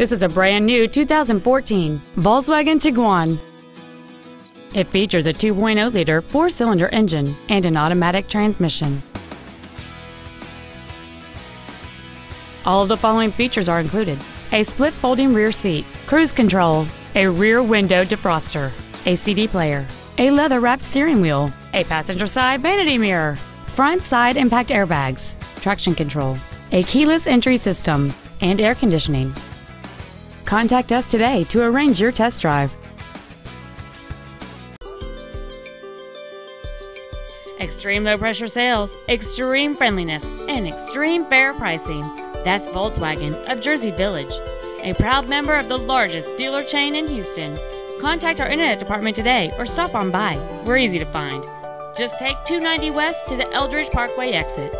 This is a brand new 2014 Volkswagen Tiguan. It features a 2.0 liter four cylinder engine and an automatic transmission. All of the following features are included a split folding rear seat, cruise control, a rear window defroster, a CD player, a leather wrapped steering wheel, a passenger side vanity mirror, front side impact airbags, traction control, a keyless entry system, and air conditioning. Contact us today to arrange your test drive. Extreme low pressure sales, extreme friendliness, and extreme fair pricing. That's Volkswagen of Jersey Village, a proud member of the largest dealer chain in Houston. Contact our internet department today or stop on by. We're easy to find. Just take 290 West to the Eldridge Parkway exit.